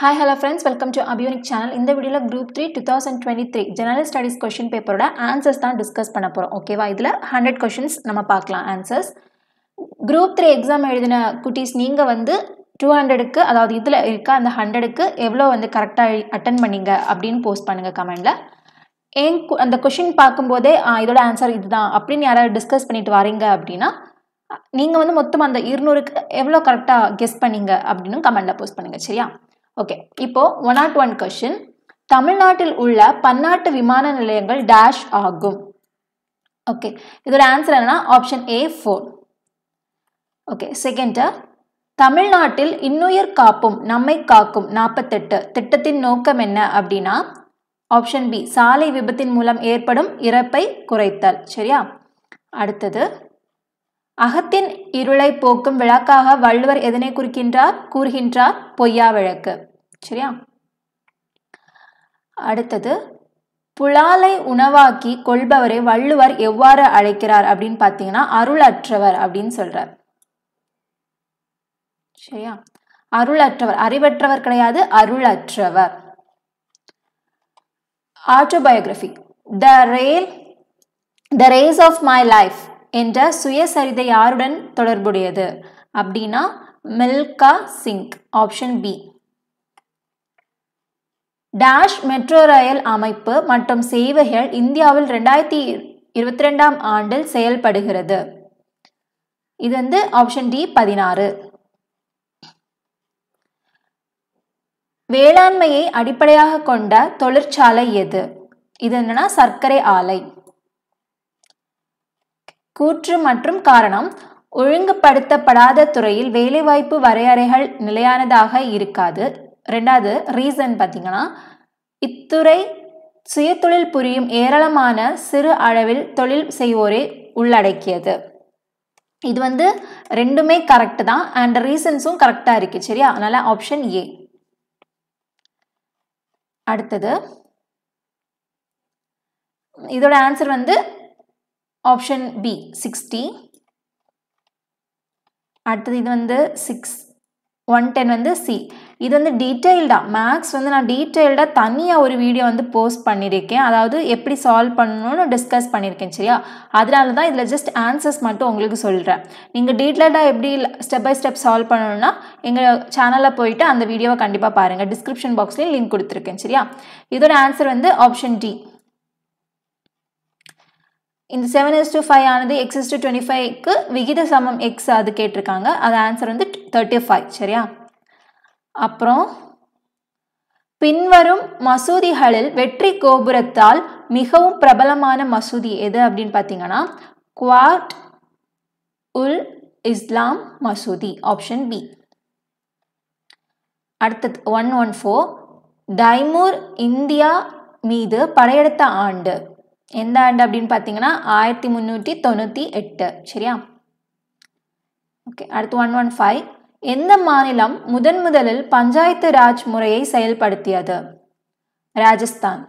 Hi hello friends welcome to அபியூனிக் channel இந்த வீடியோவில் group three two thousand twenty three general studies question பேப்பரோட answers தான் discuss பண்ண போகிறோம் ஓகேவா இதில் ஹண்ட்ரட் கொஷின்ஸ் நம்ம பார்க்கலாம் ஆன்சர்ஸ் குரூப் த்ரீ எக்ஸாம் எழுதின குட்டீஸ் நீங்கள் வந்து டூ ஹண்ட்ரடுக்கு அதாவது இதில் இருக்க அந்த ஹண்ட்ரடுக்கு எவ்வளோ வந்து கரெக்டாக அட்டன் பண்ணீங்க அப்படின்னு போஸ்ட் பண்ணுங்கள் கமெண்டில் ஏன் கு- அந்த கொஷின் பார்க்கும்போதே இதோட ஆன்சர் இதுதான் அப்படின்னு யாராவது டிஸ்கஸ் பண்ணிட்டு வரீங்க அப்படின்னா நீங்கள் வந்து மொத்தம் அந்த இருநூறுக்கு எவ்வளோ கரெக்டாக கெஸ் பண்ணிங்க அப்படின்னு கமெண்டில் போஸ்ட் பண்ணுங்கள் சரியா? ஓகே இப்போ ஒன் நாட் ஒன் கொஷின் தமிழ்நாட்டில் உள்ள பன்னாட்டு விமான நிலையங்கள் டேஷ் ஆகும். ஓகே இதோட ஆன்சர் என்னன்னா option A four okay second தமிழ்நாட்டில் இன்னுயிர் காப்பும் நம்மை காக்கும் நாற்பத்தெட்டு திட்டத்தின் நோக்கம் என்ன அப்படின்னா ஆப்ஷன் பி சாலை விபத்தின் மூலம் ஏற்படும் இறப்பை குறைத்தல். சரியா? அடுத்தது அகத்தின் இருளை போக்கும் விளக்காக வள்ளுவர் எதனை குறிக்கின்றார்? கூறுகின்றார் பொய்யா விளக்கு சரியா? அடுத்தது புலாலை உணவாக்கி கொள்பவரை வள்ளுவர் எவ்வாறு அழைக்கிறார் அப்படின்னு பார்த்தீங்கன்னா அருளற்றவர் அப்படின்னு சொல்றார். சரியா? அருளற்றவர் அறிவற்றவர் கிடையாது அருளற்றவர். Autobiography the rail the race of my life என்ற சுயசரிதை யாருடன் தொடர்புடையது? அப்படின்னா Milkha Singh option B dash metro ரயில் அமைப்பு மற்றும் சேவைகள் இந்தியாவில் ரெண்டாயிரத்தி இருபத்தி ரெண்டாம் ஆண்டில் செயல்படுகிறது. இது வந்து ஆப்ஷன் டி பதினாறு. வேளாண்மையை அடிப்படையாக கொண்ட தொழிற்சாலை எது? இது என்னன்னா சர்க்கரை ஆலை. கூற்று மற்றும் காரணம் ஒழுங்குபடுத்தப்படாத துறையில் வேலைவாய்ப்பு வரையறைகள் நிலையானதாக இருக்காது. ரெண்டாவது ரீசன் பார்த்தீங்கன்னா இத்துறை சுயதொழில் புரியும் ஏராளமான சிறு அளவில் தொழில் செய்வோரை உள்ளடக்கியது. இது வந்து ரெண்டுமே கரெக்ட் தான். அண்ட் ரீசன்ஸும் கரெக்டாக இருக்கு சரியா? அதனால ஆப்ஷன் ஏ அடுத்தது இதோட ஆன்சர் வந்து ஆப்ஷன் பி சிக்ஸ்டி அடுத்தது இது வந்து சிக்ஸ் ஒன் டென் வந்து சி இது வந்து டீட்டெயில்டாக மேக்ஸ் வந்து நான் டீட்டெயில்டாக தனியாக ஒரு வீடியோ வந்து போஸ்ட் பண்ணியிருக்கேன் அதாவது எப்படி சால்வ் பண்ணணும்னு டிஸ்கஸ் பண்ணியிருக்கேன் சரியா? அதனால தான் இதில் ஜஸ்ட் ஆன்சர்ஸ் மட்டும் உங்களுக்கு சொல்கிறேன் நீங்கள் டீட்டெயில்டாக எப்படி ஸ்டெப் பை ஸ்டெப் சால்வ் பண்ணணும்னா எங்கள் சேனலில் போயிட்டு அந்த வீடியோவை கண்டிப்பாக பாருங்கள் டிஸ்கிரிப்ஷன் பாக்ஸ்லேயும் லிங்க் கொடுத்துருக்கேன் சரியா? இதோட ஆன்சர் வந்து ஆப்ஷன் டி இந்த செவன் எஸ் டூ ஃபைவ் ஆனது எக்ஸ் எஸ் டுவெண்ட்டி ஃபைவ்க்கு விகித சமம் எக்ஸ் அது கேட்டிருக்காங்க. அது ஆன்சர் வந்து தேர்ட்டி ஃபைவ் சரியா? அப்புறம் பின்வரும் மசூதிகளில் வெற்றி கோபுரத்தால் மிகவும் பிரபலமான மசூதி எது அப்படின்னு பார்த்தீங்கன்னா குவாட் உல் இஸ்லாம் மசூதி ஆப்ஷன் பி அடுத்தது one one four Timur India மீது படையெடுத்த ஆண்டு. எந்த ஆண்டு அப்படின்னு பார்த்தீங்கன்னா ஆயிரத்தி முந்நூற்றி தொண்ணூற்றி எட்டு. சரியா? ஓகே அடுத்து ஒன் ஒன் ஃபைவ் எந்த மாநிலம் முதன் முதலில் பஞ்சாயத்து ராஜ் முறையை செயல்படுத்தியது? ராஜஸ்தான்.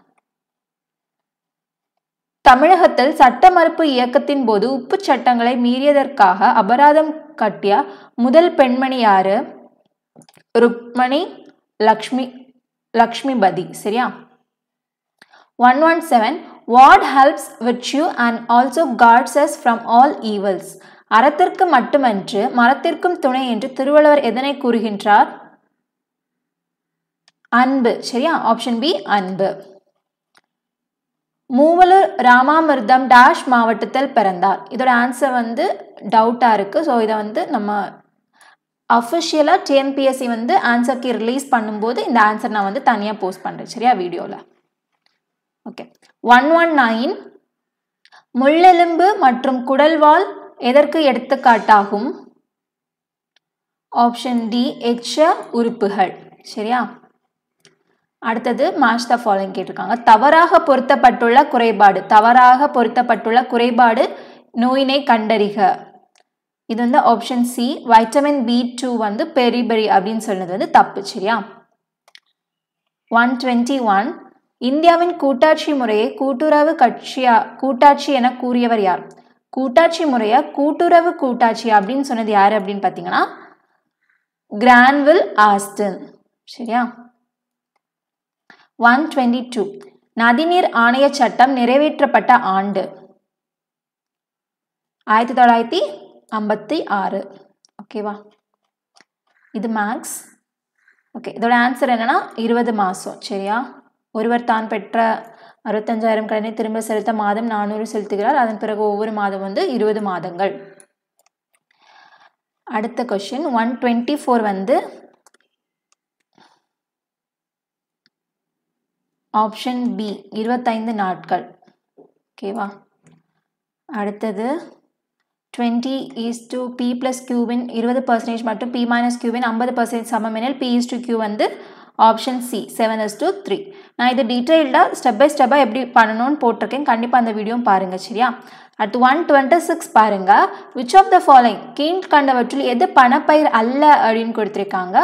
தமிழகத்தில் சட்ட மறுப்பு இயக்கத்தின் போது உப்பு சட்டங்களை மீறியதற்காக அபராதம் கட்டிய முதல் பெண்மணி யாரு? ருக்மணி லக்ஷ்மி லக்ஷ்மிபதி சரியா? One one seven what helps which you and also guards us from all evils அறத்திற்கு மட்டுமன்று மரத்திற்கும் துணை என்று திருவள்ளுவர் எதனை கூறுகின்றார்? அன்பு. சரியா? ஆப்ஷன் பி அன்பு. மூவலூர் ராமாமிர்தம் டேஷ் மாவட்டத்தில் பிறந்தார். இதோட ஆன்சர் வந்து டவுட்டாக இருக்குது ஸோ இதை வந்து நம்ம அஃபிஷியலாக டிஎன்பிஎஸ்சி வந்து ஆன்சர்க்கு ரிலீஸ் பண்ணும்போது இந்த ஆன்சர் நான் வந்து தனியாக போஸ்ட் பண்ணுறேன் சரியா? வீடியோவில் ஓகே ஒன் ஒன் நைன் முள்ளெலும்பு மற்றும் குடல்வால் எதற்கு எடுத்துக்காட்டாகும்? ஆப்ஷன் டி எச்ச உறுப்புகள். சரியா? அடுத்தது மேட்ச் த ஃபாலோயிங் கேட்டிருக்காங்க. தவறாக பொருத்தப்பட்டுள்ள குறைபாடு. தவறாக பொருத்தப்பட்டுள்ள குறைபாடு நோயினை கண்டறிக. இது வந்து option C vitamin B two வந்து பெரிபெரி அப்படின்னு சொன்னது வந்து தப்பு. சரியா? ஒன் டுவெண்ட்டி ஒன் இந்தியாவின் கூட்டாட்சி முறையை கூட்டுறவு கட்சியா கூட்டாட்சி என கூறியவர் யார்? கூட்டாட்சி முறையை? கூட்டுறவு கூட்டாட்சி அப்படின்னு சொன்னது யார் அப்படின்னு பார்த்தீங்கன்னா கிரான்வில் ஆஸ்டன் சரியா? ஒன் டுவெண்ட்டி டூ நதிநீர் ஆணைய சட்டம் நிறைவேற்றப்பட்ட ஆண்டு. ஆயிரத்தி தொள்ளாயிரத்தி ஐம்பத்தி ஆறு. ஓகேவா இது மேக்ஸ் ஓகே இதோட ஆன்சர் என்னன்னா இருபது மாதம் சரியா? ஒருவர் தான் பெற்ற அறுபத்தஞ்சாயிரம் கடனை திரும்ப செலுத்த மாதம் நானூறு செலுத்துகிறார். அதன் பிறகு ஒவ்வொரு மாதம் வந்து இருபது மாதங்கள். அடுத்த கொஷின் ஒன் டுவெண்ட்டி ஃபோர் வந்து ஆப்ஷன் பி இருபத்தைந்து நாட்கள். ஓகேவா அடுத்தது twenty is to B plus கியூவின் இருபது பர்சன்டேஜ் மற்றும் பி மைனஸ் கியூவின் ஐம்பது பர்சன்டேஜ் சமம் எனில் பி இஸ் டு கியூ வந்து option C seven S two three நான் இது டீட்டெயில்டாக ஸ்டெப் பை ஸ்டெப்பாக எப்படி பண்ணணும்னு போட்டிருக்கேன். கண்டிப்பாக அந்த வீடியோ பாருங்கள் சரியா? அடுத்து ஒன் டுவெண்ட்டி சிக்ஸ் பாருங்கள் விச் ஆஃப் த ஃபாலோயிங் கீழ்கண்டவற்றில் எது பணப்பயிர் அல்ல அப்படின்னு கொடுத்துருக்காங்க.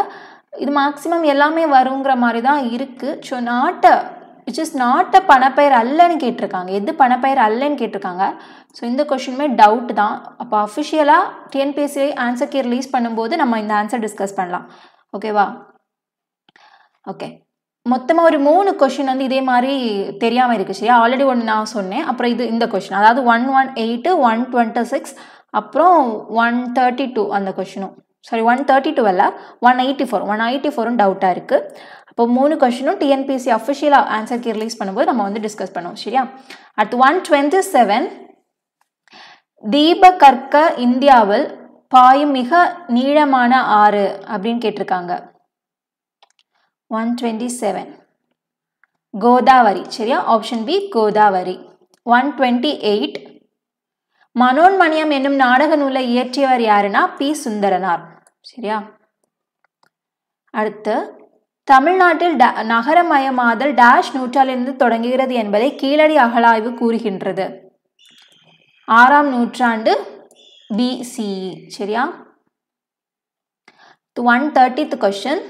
இது மேக்ஸிமம் எல்லாமே வருங்கிற மாதிரி தான் இருக்குது ஸோ நாட்டை விச் இஸ் நாட் அ பணப்பெயர் அல்லன்னு கேட்டிருக்காங்க. எது பணப்பெயர் அல்லன்னு கேட்டிருக்காங்க. ஸோ இந்த கொஷினுமே டவுட் தான். அப்போ அஃபிஷியலாக டிஎன்பிஎஸ்சி ஆன்சர் கே ரிலீஸ் பண்ணும்போது நம்ம இந்த ஆன்சர் டிஸ்கஸ் பண்ணலாம். ஓகேவா ஓகே மொத்தமாக ஒரு மூணு கொஷின் வந்து இதே மாதிரி தெரியாமல் இருக்குது சரியா? ஆல்ரெடி ஒன்று நான் சொன்னேன். அப்புறம் இது இந்த கொஷின் அதாவது one one eight one twenty six அப்புறம் ஒன் தேர்ட்டி டூ அந்த கொஷினும் சாரி ஒன் தேர்ட்டி டூ அல்ல one eighty four one eighty ஃபோரும் டவுட்டாக இருக்குது அப்போ மூணு கொஷினும் டிஎன்பிஎஸ்சி அஃபிஷியலாக ஆன்சருக்கு ரிலீஸ் பண்ணும்போது நம்ம வந்து டிஸ்கஸ் பண்ணுவோம் சரியா? அடுத்து ஒன் டுவெண்ட்டி செவன் தீபகற்க இந்தியாவில் பாயும் மிக நீளமான ஆறு அப்படின்னு கேட்டிருக்காங்க. ஒன் டுவெண்ட்டி செவன் கோதாவரி சரியா? Option B Godavari. One twenty eight Manonmaniyam என்னும் நாடக நூலை இயற்றியவர் யாருன்னா? பி. சுந்தரனார். சரியா? அடுத்து தமிழ்நாட்டில் ட நகரமயமாதல் டேஷ் நூற்றாண்டிலிருந்து தொடங்குகிறது என்பதை கீழடி அகழாய்வு கூறுகின்றது. ஆறாம் நூற்றாண்டு பிசிஇ சரியா? ஒன் தேர்ட்டித் கொஷின்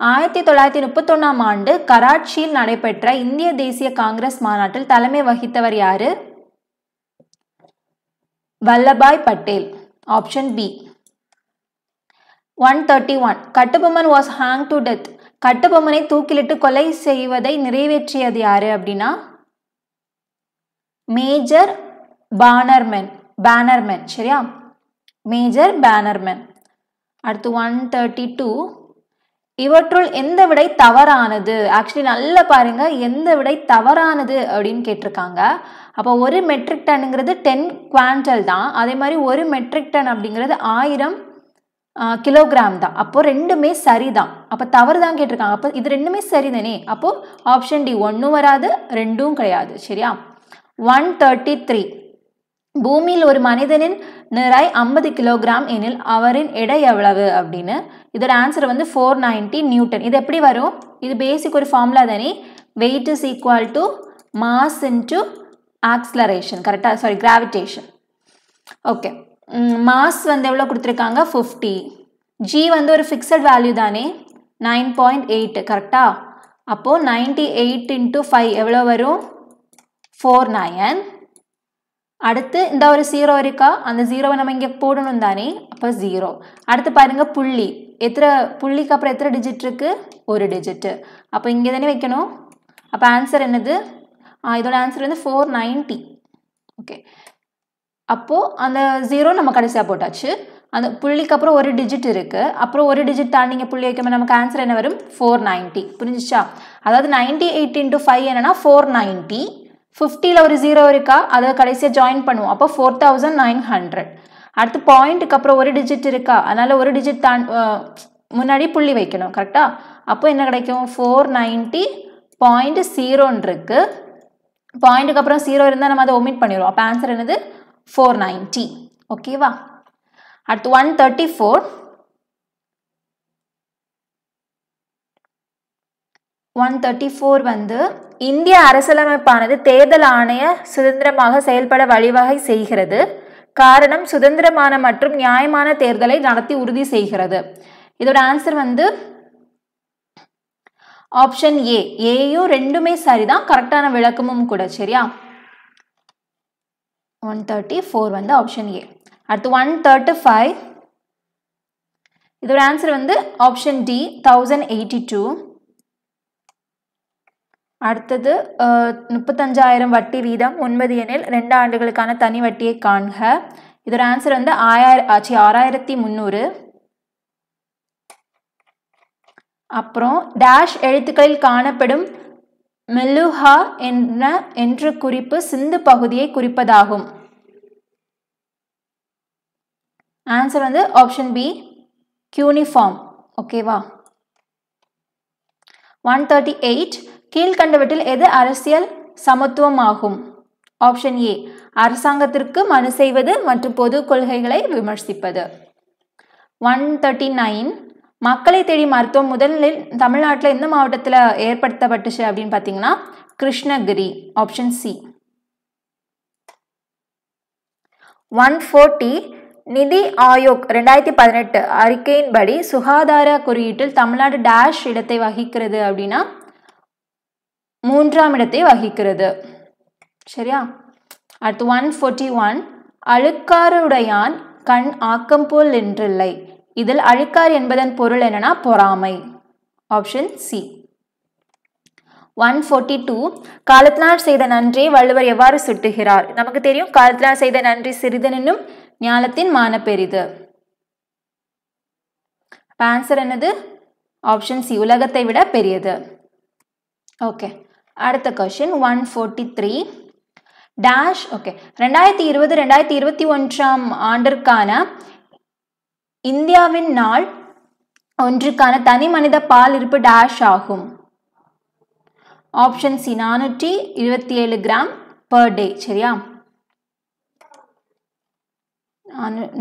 ஆயிரத்தி தொள்ளாயிரத்தி முப்பத்தொன்னாம் ஆண்டு கராச்சியில் நடைபெற்ற இந்திய தேசிய காங்கிரஸ் மாநாட்டில் தலைமை வகித்தவர் யாரு? Vallabhbhai Patel option B one thirty one Kattabomman was hang to death கட்டுபொம்மனை தூக்கிலிட்டு கொலை செய்வதை நிறைவேற்றியது யாரு அப்படின்னா? மேஜர் பானர்மென் பேனர்மென் சரியா? மேஜர் பேனர்மென் அடுத்து ஒன் தேர்ட்டி டூ இவற்றுள் எந்த விடை தவறானது? ஆக்சுவலி நல்லா பாருங்க எந்த விடை தவறானது அப்படின்னு கேட்டிருக்காங்க. அப்போ ஒரு மெட்ரிக் டன்னுங்கிறது டென் குவாண்டல் தான். அதே மாதிரி ஒரு மெட்ரிக் டன் அப்படிங்கிறது ஆயிரம் கிலோகிராம் தான். அப்போ ரெண்டுமே சரிதான். அப்போ தவறு தான் கேட்டிருக்காங்க. அப்போ இது ரெண்டுமே சரிதானே? அப்போ ஆப்ஷன் டி ஒன்றும் வராது ரெண்டும் கிடையாது. சரியா? ஒன் தேர்ட்டி த்ரீ பூமியில் ஒரு மனிதனின் நிறை ஐம்பது கிலோகிராம் எனில் அவரின் எடை எவ்வளவு? அப்படின்னு. இதோட ஆன்சர் வந்து ஃபோர் நைன்டி நியூட்டன் இது எப்படி வரும்? இது பேசிக் ஒரு ஃபார்முலா தானே. Weight is equal to mass into acceleration கரெக்டாக சாரி கிராவிடேஷன் ஓகே மாஸ் வந்து எவ்வளோ கொடுத்துருக்காங்க? ஃபிஃப்டி ஜி வந்து ஒரு ஃபிக்ஸட் வேல்யூ தானே. நைன் பாயிண்ட் எயிட் கரெக்டாக அப்போது நைன்டி எயிட் இன்ட்டு ஃபைவ் எவ்வளோ வரும்? ஃபோர் நயன் அடுத்து இந்த ஒரு ஜீரோ இருக்கா? அந்த ஜீரோவை நம்ம இங்கே போடணும் தானே? அப்போ ஜீரோ அடுத்து பாருங்க புள்ளி. எத்தனை புள்ளிக்கு அப்புறம் எத்தனை டிஜிட் இருக்கு? ஒரு டிஜிட்டு அப்போ இங்கே தானே வைக்கணும்? அப்போ ஆன்சர் என்னது? இதோட ஆன்சர் வந்து ஃபோர் நைன்டி ஓகே அப்போது அந்த ஜீரோ நம்ம கடைசியாக போட்டாச்சு. அந்த புள்ளிக்கு அப்புறம் ஒரு டிஜிட் இருக்குது அப்புறம் ஒரு டிஜிட் தாண்டிங்க புள்ளி வைக்கும்போது நமக்கு ஆன்சர் என்ன வரும்? ஃபோர் நைன்ட்டி புரிஞ்சிச்சா? அதாவது நைன்ட்டி எயிட் இன்ட்டு ஃபைவ் என்னன்னா ஃபோர் நைன்ட்டி ஃபிஃப்டியில் ஒரு ஜீரோ இருக்கா? அதை கடைசியாக ஜாயின் பண்ணுவோம். அப்போ ஃபோர் தௌசண்ட் நைன் ஹண்ட்ரட் அடுத்து பாயிண்ட்டுக்கு அப்புறம் ஒரு டிஜிட் இருக்கா? அதனால் ஒரு டிஜிட் தான் முன்னாடி புள்ளி வைக்கணும் கரெக்டாக அப்போ என்ன கிடைக்கும்? ஃபோர் நைன்ட்டி பாயிண்ட் ஜீரோன்னு இருக்குது பாயிண்ட்டுக்கு அப்புறம் ஜீரோ இருந்தால் நம்ம அதை ஒமிட் பண்ணிடுவோம். அப்போ ஆன்சர் என்னது? ஃபோர் நைன்ட்டி ஓகேவா அடுத்து one thirty four one thirty four வந்து இந்திய அரசியலமைப்பானது தேர்தல் ஆணைய சுதந்திரமாக செயல்பட வழிவகை செய்கிறது. காரணம் சுதந்திரமான மற்றும் நியாயமான தேர்தலை நடத்தி உறுதி செய்கிறது. இதோட ஆன்சர் வந்து ஆப்ஷன் ஏ ஏயும் ரெண்டுமே சரிதான். கரெக்டான விளக்கமும் கூட சரியா? ஒன் தேர்ட்டி ஃபோர் வந்து ஆப்ஷன் ஏ அடுத்து ஒன் தேர்ட்டி ஃபைவ் இதோட ஆன்சர் வந்து option D thousand eighty two அடுத்தது முப்பத்தஞ்சாயிரம் வட்டி வீதம் ஒன்பது எனில் ரெண்டு ஆண்டுகளுக்கான தனி வட்டியை காண்க. இதோட ஆன்சர் வந்து ஆயிரம் ஆச்சு ஆறாயிரத்தி முந்நூறு அப்புறம் டேஷ் எழுத்துக்களில் காணப்படும் மெல்லுஹா என்ற என்ற குறிப்பு சிந்து பகுதியை குறிப்பதாகும். ஆன்சர் வந்து ஆப்ஷன் பி கியூனிஃபார்ம் ஓகேவா ஒன் தேர்ட்டி எயிட் கீழ்கண்டவற்றில் எது அரசியல் சமத்துவம் ஆகும் ஆப்ஷன் ஏ அரசாங்கத்திற்கு மனு செய்வது மற்றும் பொது கொள்கைகளை விமர்சிப்பது. ஒன் தேர்ட்டி நைன் மக்களை தேடி மருத்துவம் முதலில் தமிழ்நாட்டில் எந்த மாவட்டத்தில் ஏற்படுத்தப்பட்டுச்சு அப்படின்னு பார்த்தீங்கன்னா Krishnagiri. Option C one forty NITI Aayog ரெண்டாயிரத்தி பதினெட்டு அறிக்கையின்படி சுகாதார குறியீட்டில் தமிழ்நாடு டேஷ் இடத்தை வகிக்கிறது அப்படின்னா மூன்றாம் இடத்தை வகிக்கிறது. சரியா? அடுத்து ஒன் ஃபோர்ட்டி ஒன் அழுக்காருடையான் கண் ஆக்கம் போல் என்றில்லை இதில் அழுக்கார் என்பதன் பொருள் என்னன்னா பொறாமை. Option C one forty two காலத்தினார் செய்த நன்றி வள்ளுவர் எவ்வாறு சுட்டுகிறார்? நமக்கு தெரியும் காலத்தினார் செய்த நன்றி சிறிதனும் ஞானத்தின் மான பெரிது ஆன்சர் என்னது? ஆப்ஷன் சி உலகத்தை விட பெரியது. ஓகே அடுத்த question one forty three dash okay ரெண்டாயிரத்தி இருபது ரெண்டாயிரத்தி இருபத்தி ஒன்றாம் ஆண்டிற்கான இந்தியாவின் நாள் ஒன்றுக்கான தனி மனித பால் இருப்பு டேஷ் ஆகும். ஆப்ஷன் சி நானூற்றி இருபத்தி ஏழு கிராம் பர் டே சரியா?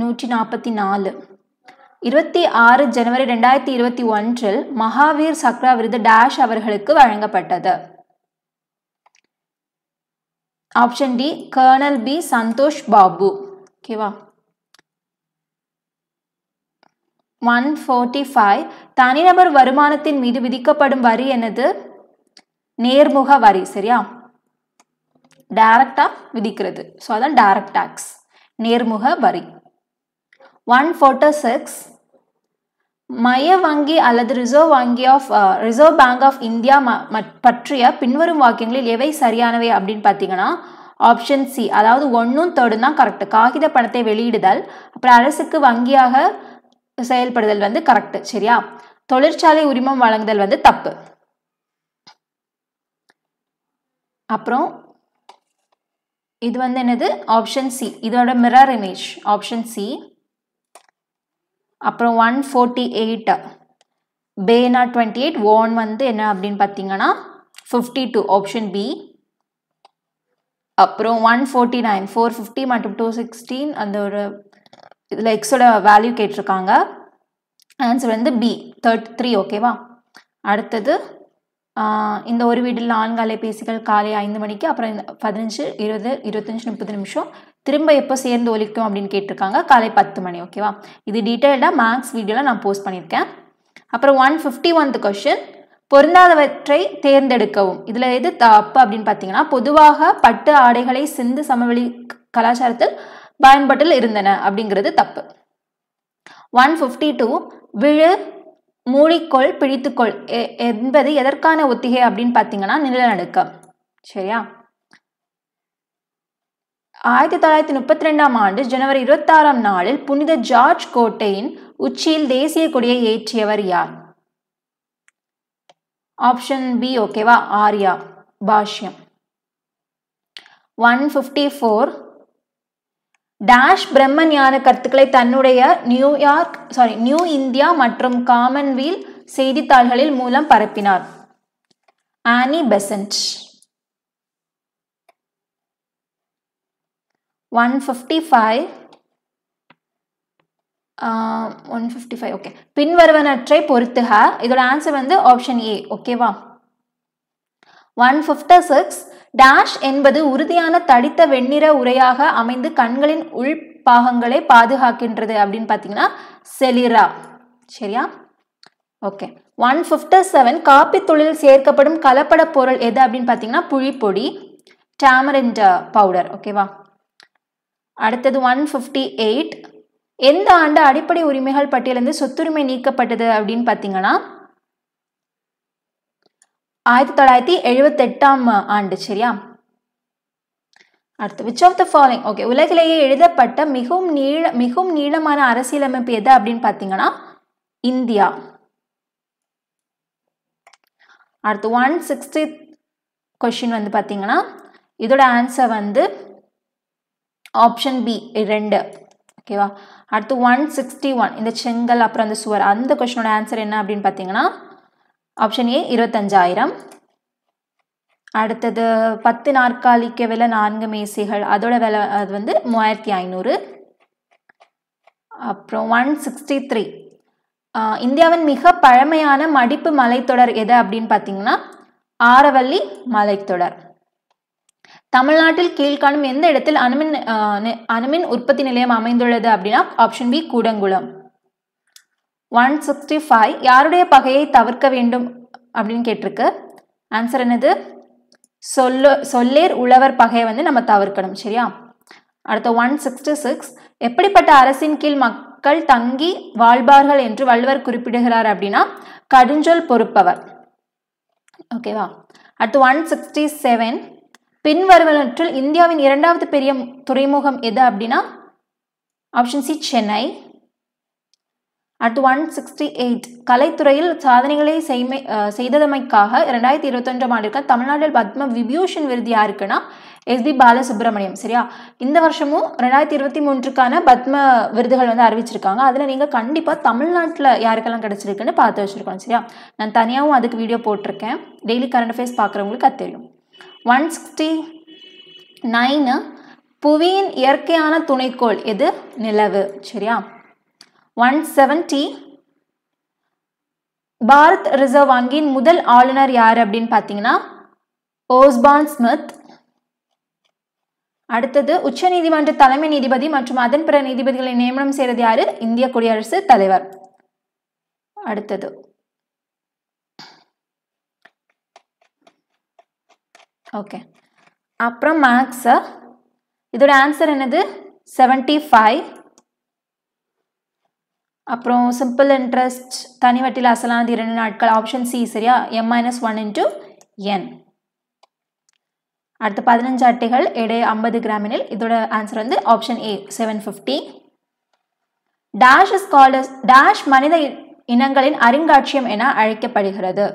நூற்றி நாற்பத்தி நாலு. இருபத்தி ஆறு ஜனவரி ரெண்டாயிரத்தி இருபத்தி ஒன்றில் மகாவீர் சக்ரா விருது டேஷ் அவர்களுக்கு வழங்கப்பட்டது. Option D colonel B Santosh Babu ஓகேவா ஒன் ஃபோர்ட்டி ஃபைவ் தனிநபர் வருமானத்தின் மீது விதிக்கப்படும் வரி என்னது நேர்முக வரி சரியா டைரக்டாக விதிக்கிறது ஸோ அதான் டைரக்ட் டேக்ஸ் நேர்முக வரி ஒன் ஃபோர்ட்டி சிக்ஸ் மைய வங்கி அல்லது ரிசர்வ் வங்கி of reserve bank of India ம பற்றிய பின்வரும் வாக்கியங்களில் எவை சரியானவை அப்படின்னு பார்த்தீங்கன்னா ஆப்ஷன் சி அதாவது ஒன்றும் தேர்டும் தான் கரெக்ட். காகித பணத்தை வெளியிடுதல் அப்புறம் அரசுக்கு வங்கியாக செயல்படுதல் வந்து கரெக்ட் சரியா? தொழிற்சாலை உரிமம் வழங்குதல் வந்து தப்பு. அப்புறம் இது வந்து என்னது? ஆப்ஷன் சி இதோட மிரர் இமேஜ் ஆப்ஷன் சி. அப்புறம் ஒன் ஃபோர்ட்டி எயிட் பேனா டுவெண்ட்டி எயிட் ஓன் வந்து என்ன அப்படின்னு பார்த்தீங்கன்னா ஃபிஃப்டி டூ ஆப்ஷன் பி அப்புறம் one forty nine four fifty மற்றும் டூ சிக்ஸ்டீன் அந்த ஒரு இதில் எக்ஸோட வேல்யூ கேட்டிருக்காங்க. ஆன்சர் வந்து பி தேர்ட் த்ரீ ஓகேவா அடுத்தது இந்த ஒரு வீட்டில் நான்கு அலைபேசிகள் காலை ஐந்து மணிக்கு அப்புறம் இந்த பதினஞ்சு இருபது இருபத்தஞ்சி முப்பது நிமிஷம். திரும்ப எப்போ சேர்ந்து ஒலிக்கும் அப்படின்னு கேட்டிருக்காங்க. காலை பத்து மணி ஓகேவா இது டீட்டெயில்டாக மேக்ஸ் வீடியோவில் நான் போஸ்ட் பண்ணியிருக்கேன். அப்புறம் ஒன் ஃபிஃப்டி ஒன்த் கொஷின் பொருந்தாதவற்றை தேர்ந்தெடுக்கவும். இதில் எது தப்பு அப்படின்னு பார்த்தீங்கன்னா பொதுவாக பட்டு ஆடைகளை சிந்து சமவெளி கலாச்சாரத்தில் பயன்பாட்டில் இருந்தன அப்படிங்கிறது தப்பு. ஒன் ஃபிஃப்டி டூ விழு மூடிக்கொள் பிடித்துக்கொள். என்பது எதற்கான ஒத்திகை அப்படின்னு பார்த்தீங்கன்னா நிலநடுக்கம். சரியா? ஆயிரத்தி தொள்ளாயிரத்தி முப்பத்தி ரெண்டாம் ஆண்டு ஜனவரி இருபத்தாறாம் நாளில் புனித ஜார்ஜ் கோட்டையின் உச்சியில் தேசிய கொடியை ஏற்றியவர் யார்? ஆப்ஷன் பி ஓகேவா Arya. Bhashyam. One fifty four dash பிரம்ம ஞான கருத்துக்களை தன்னுடைய New York sorry New India மற்றும் காமன்வீல் செய்தித்தாள்களில் மூலம் பரப்பினார். Annie Besant one fifty five one fifty five okay பின்வருவனற்றை பொறுத்துக. இதோட ஆன்சர் வந்து ஆப்ஷன் ஏ ஓகேவா ஒன் ஃபிஃப்டி சிக்ஸ் டேஷ் என்பது உறுதியான தடித்த வெண்ணிற உரையாக அமைந்து கண்களின் உள் பாகங்களை பாதுகாக்கின்றது அப்படின்னு பார்த்தீங்கன்னா செலிரா. சரியா? Okay one fifty seven coffee தொழில் சேர்க்கப்படும் கலப்பட பொருள் எது அப்படின்னு பார்த்தீங்கன்னா புளிப்பொடி டேமரண்ட் பவுடர் ஓகேவா அடுத்தது ஒன் ஃபிஃப்டி எயிட் எந்த ஆண்டு அடிப்படை உரிமைகள் பட்டியலிருந்து சொத்துரிமை நீக்கப்பட்டது அப்படின்னு பார்த்தீங்கன்னா ஆயிரத்தி தொள்ளாயிரத்தி எழுபத்தெட்டாம் ஆண்டு சரியா? அடுத்து which of the following okay உலகிலேயே எழுதப்பட்ட மிகவும் நீள மிகவும் நீளமான அரசியலமைப்பு எது அப்படின்னு பார்த்தீங்கன்னா இந்தியா. அடுத்து ஒன் சிக்ஸ்டி கொஷின் வந்து பார்த்தீங்கன்னா இதோட ஆன்சர் வந்து ஆப்ஷன் பி ரெண்டு ஓகேவா அடுத்து ஒன் சிக்ஸ்டி ஒன் இந்த செங்கல் அப்புறம் அந்த சுவர் அந்த கொஷினோட ஆன்சர் என்ன அப்படின்னு பார்த்தீங்கன்னா ஆப்ஷன் ஏ இருபத்தஞ்சாயிரம். அடுத்தது பத்து நாற்காலிக்கு விலை நான்கு மேசைகள். அதோட விலை அது வந்து மூவாயிரத்தி ஐநூறு. அப்புறம் ஒன் சிக்ஸ்டி த்ரீ இந்தியாவின் மிக பழமையான மடிப்பு மலைத்தொடர் எது அப்படின்னு பார்த்தீங்கன்னா ஆரவல்லி மலைத்தொடர். தமிழ்நாட்டில் கீழ்காணும் எந்த இடத்தில் அணுமின் அணுமின் உற்பத்தி நிலையம் அமைந்துள்ளது அப்படின்னா option B Koodankulam. One sixty five யாருடைய பகையை தவிர்க்க வேண்டும் அப்படின்னு கேட்டிருக்கு. ஆன்சர் என்னது? சொல்ல சொல்லேர் உழவர் பகையை வந்து நம்ம தவிர்க்கணும் சரியா? அடுத்த ஒன் சிக்ஸ்டி சிக்ஸ் எப்படிப்பட்ட அரசின் கீழ் மக்கள் தங்கி வாழ்வார்கள் என்று வள்ளுவர் குறிப்பிடுகிறார் அப்படின்னா கடுஞ்சொல் பொறுப்பவர். ஓகேவா அடுத்து ஒன் சிக்ஸ்டி செவன் பின்வருவனற்றுள் இந்தியாவின் இரண்டாவது பெரிய துறைமுகம் எது அப்படின்னா option C Chennai at one sixty eight கலைத்துறையில் சாதனைகளை செய்மை செய்ததமைக்காக ரெண்டாயிரத்தி இருபத்தொன்றாம் ஆண்டிற்கு தமிழ்நாட்டில் பத்ம விபூஷன் விருது யாருக்குன்னா எஸ்பி பாலசுப்ரமணியம் சரியா? இந்த வருஷமும் ரெண்டாயிரத்தி இருபத்தி மூன்றுக்கான பத்ம விருதுகள் வந்து அறிவிச்சிருக்காங்க. அதில் நீங்கள் கண்டிப்பாக தமிழ்நாட்டில் யாருக்கெல்லாம் கிடச்சிருக்குன்னு பார்த்து வச்சுருக்கணும் சரியா? நான் தனியாகவும் அதுக்கு வீடியோ போட்டிருக்கேன். டெய்லி கரண்ட் அஃபேர்ஸ் பார்க்குறவங்களுக்கு அது தெரியும். ஒன் சிக்ஸ்டி நைனு புவியின் இயற்கையான துணைக்கோள் எது? நிலவு சரியா? ஒன் செவன்டி பாரத் ரிசர்வ் வங்கியின் முதல் ஆளுநர் யார் அப்படின்னு பார்த்தீங்கன்னா ஓஸ்பான் ஸ்மித் அடுத்தது உச்சநீதிமன்ற தலைமை நீதிபதி மற்றும் அதன் பிற நீதிபதிகளை நியமனம் செய்கிறது யாரு? இந்திய குடியரசு தலைவர். அடுத்தது ஓகே அப்புறம் மேக்ஸு இதோட ஆன்சர் என்னது? செவன்டி ஃபைவ் அப்புறம் சிம்பிள் இன்ட்ரெஸ்ட் தனி வட்டியில் அசலானது இரண்டு நாட்கள் ஆப்ஷன் சி சரியா? M minus one into N அடுத்து பதினஞ்சு அட்டைகள் எடை ஐம்பது கிராமினில் இதோட ஆன்சர் வந்து option A seven fifty dash is called dash மனித இனங்களின் அருங்காட்சியம் என அழைக்கப்படுகிறது.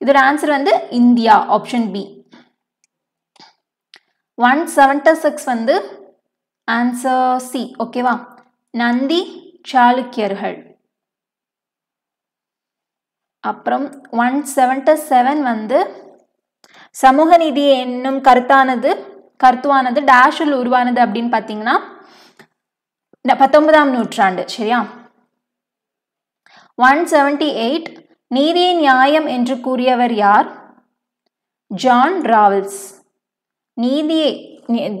இதோட ஆன்சர் வந்து India option B one seventy six வந்து ஆன்சர் சி ஓகேவா நந்தி சாளுக்கியர்கள். அப்புறம் ஒன் செவன்டி செவன் வந்து சமூக நீதி என்னும் கருத்தானது கருத்துவானது டேஷில் உருவானது அப்படின்னு பார்த்தீங்கன்னா பத்தொன்பதாம் நூற்றாண்டு சரியா? ஒன் செவன்டி எயிட் நீதியை நியாயம் என்று கூறியவர் யார்? ஜான் ராவல்ஸ் நீதியை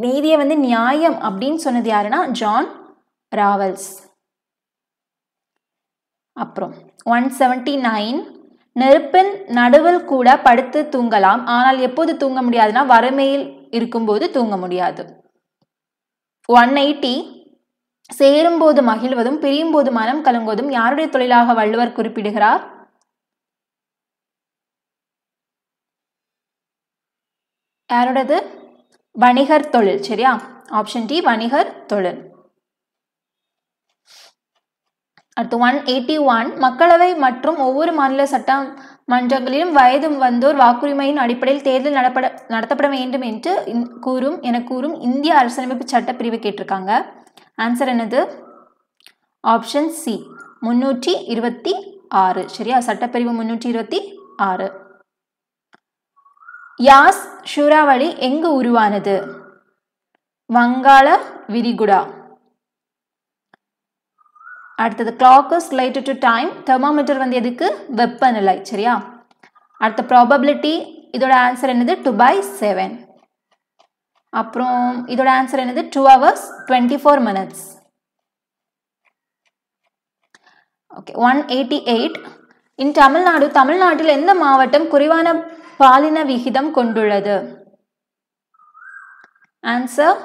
நீதியை வந்து நியாயம் அப்படின்னு சொன்னது யாருன்னா ஜான் ராவல்ஸ். அப்புறம் ஒன் செவன்டி நைன் நெருப்பின் நடுவில் கூட படுத்து தூங்கலாம். ஆனால் எப்போது தூங்க முடியாதுன்னா வறுமையில் இருக்கும்போது தூங்க முடியாது. ஒன் எயிட்டி சேரும்போது மகிழ்வதும் பிரியும்போது மனம் கலங்குவதும் யாருடைய தொழிலாக வள்ளுவர் குறிப்பிடுகிறார்? யாரோடது வணிகர் தொழில் சரியா? ஆப்ஷன் டி வணிகர் தொழில். அடுத்து ஒன் எயிட்டி ஒன் மக்களவை மற்றும் ஒவ்வொரு மாநில சட்டமன்றங்களிலும் வயது வந்தோர் வாக்குரிமையின் அடிப்படையில் தேர்தல் நடப்பட நடத்தப்பட வேண்டும் என்று கூறும் என கூறும் இந்திய அரசியலமைப்பு சட்டப்பிரிவு கேட்டிருக்காங்க. ஆன்சர் என்னது? ஆப்ஷன் சி முன்னூற்றி இருபத்தி ஆறு. சரியா? சட்டப்பிரிவு முன்னூற்றி இருபத்தி ஆறு. யாஸ் சூறாவளி எங்கு உருவானது? வங்காள விரிகுடா. அடுத்தது clock is related to time thermometer வந்து எதுக்கு? வெப்பநிலை சரியா? அடுத்த ப்ராபபிலிட்டி இதோட ஆன்சர் என்னது? டூ பை செவன் அப்புறம் இதோட ஆன்சர் என்னது? Two hours twenty four minutes okay one eighty eight in Tamil Nadu தமிழ்நாட்டில் எந்த மாவட்டம் குறைவான பாலின விகிதம் கொண்டுள்ளது? Answer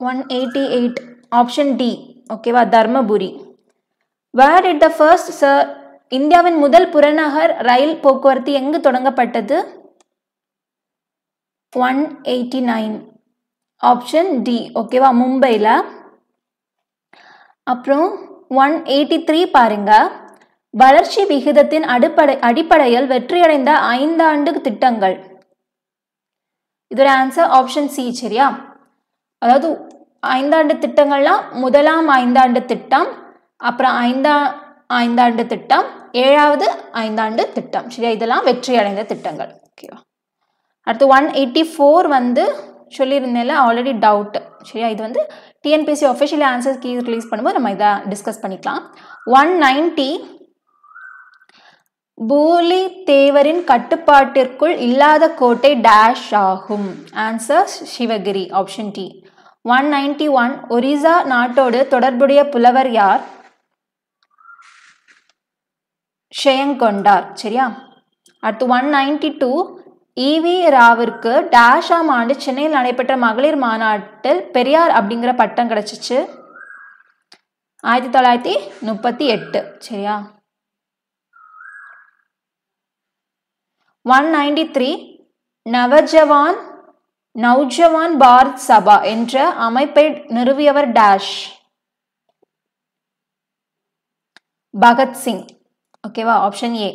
one eighty eight option D ஓகேவா Dharmapuri. Where it the first sir இந்தியாவின் முதல் புறநகர் ரயில் போக்குவரத்து எங்கு தொடங்கப்பட்டது? One eighty nine option D ஓகேவா மும்பையில் அப்புறம் ஒன் எயிட்டி த்ரீ பாருங்க. வளர்ச்சி விகிதத்தின் அடிப்படை அடிப்படையில் வெற்றியடைந்த ஐந்தாண்டு திட்டங்கள். இதோட ஆன்சர் ஆப்ஷன் சி சரியா? அதாவது ஐந்தாண்டு திட்டங்கள்லாம் முதலாம் ஐந்தாண்டு திட்டம் அப்புறம் ஐந்தா ஐந்தாண்டு திட்டம் ஏழாவது ஐந்தாண்டு திட்டம். சரியா? இதெல்லாம் வெற்றியடைந்த திட்டங்கள். ஓகேவா அடுத்து ஒன் எயிட்டி ஃபோர் வந்து சொல்லியிருந்தேன்ல ஆல்ரெடி டவுட் சரியா? இது வந்து TNPSC official answer key release பண்ணும்போது நம்ம இதை டிஸ்கஸ் பண்ணிக்கலாம். ஒன் நைன்டி பூலி தேவரின் கட்டுப்பாட்டிற்குள் இல்லாத கோட்டை டேஷ் ஆகும். Answer Sivagiri option D one ninety one Orissa நாட்டோடு தொடர்புடைய புலவர் யார்? ஷெயங்கொண்டார். சரியா? அடுத்து ஒன் நைன்டி டூ இவி ராவிற்கு டேஷாம் ஆண்டு சென்னையில் நடைபெற்ற மகளிர் மாநாட்டில் பெரியார் அப்படிங்கிற பட்டம் கிடச்சிச்சு. ஆயிரத்தி தொள்ளாயிரத்தி முப்பத்தி எட்டு. சரியா? One ninety three Naujawan Naujawan Bharat Sabha என்ற அமைப்பை நிறுவியவர் டேஷ். பகத்சிங் ஓகேவா option A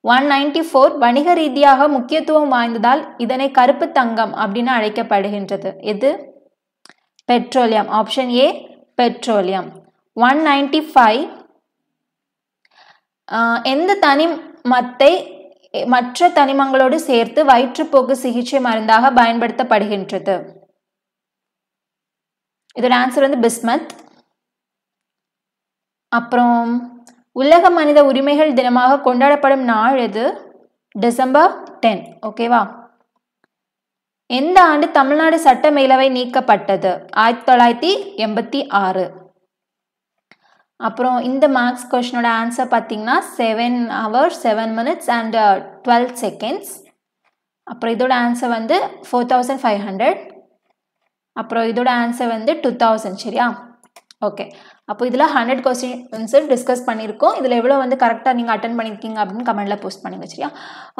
one ninety four வணிக ரீதியாக முக்கியத்துவம் வாய்ந்ததால் இதனை கருப்பு தங்கம் அப்படின்னு அழைக்கப்படுகின்றது. எது? Petroleum. Option A petroleum. One ninety five எந்த தனி மத்தை மற்ற தனிமங்களோடு சேர்த்து வயிற்றுப்போக்கு சிகிச்சை மருந்தாக பயன்படுத்தப்படுகின்றது. இதோட ஆன்சர் வந்து பிஸ்மத். அப்புறம் உலக மனித உரிமைகள் தினமாக கொண்டாடப்படும் நாள் எது? டிசம்பர் டென் ஓகேவா எந்த ஆண்டு தமிழ்நாடு சட்ட மேலவை நீக்கப்பட்டது? ஆயிரத்தி தொள்ளாயிரத்தி எண்பத்தி ஆறு. அப்புறம் இந்த மேக்ஸ் கொஷனோட ஆன்சர் பார்த்தீங்கன்னா seven hours seven minutes and twelve seconds அப்புறம் இதோட ஆன்சர் வந்து ஃபோர் தௌசண்ட் ஃபைவ் ஹண்ட்ரட் அப்புறம் இதோட ஆன்சர் வந்து டூ தௌசண்ட் சரியா? ஓகே அப்போ இதில் ஹண்ட்ரட் கொஸ்டின்ஸு டிஸ்கஸ் பண்ணியிருக்கோம். இதில் எவ்வளோ வந்து கரெக்டாக நீங்கள் அட்டன் பண்ணியிருக்கீங்க அப்படின்னு கமெண்ட்டில் போஸ்ட் பண்ணுங்க சரியா?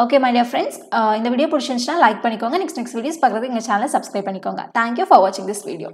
ஓகே மை டியர் ஃப்ரெண்ட்ஸ் இந்த வீடியோ பிடிச்சிருந்துச்சுன்னா லைக் பண்ணிக்கோங்க. நெக்ஸ்ட் நெக்ஸ்ட் வீடியோஸ் பார்க்குறதுக்கு எங்கள் சேனலை சப்ஸ்கிரைப் பண்ணிக்கோங்க. தேங்க்யூ ஃபார் வாட்சிங் திஸ் வீடியோ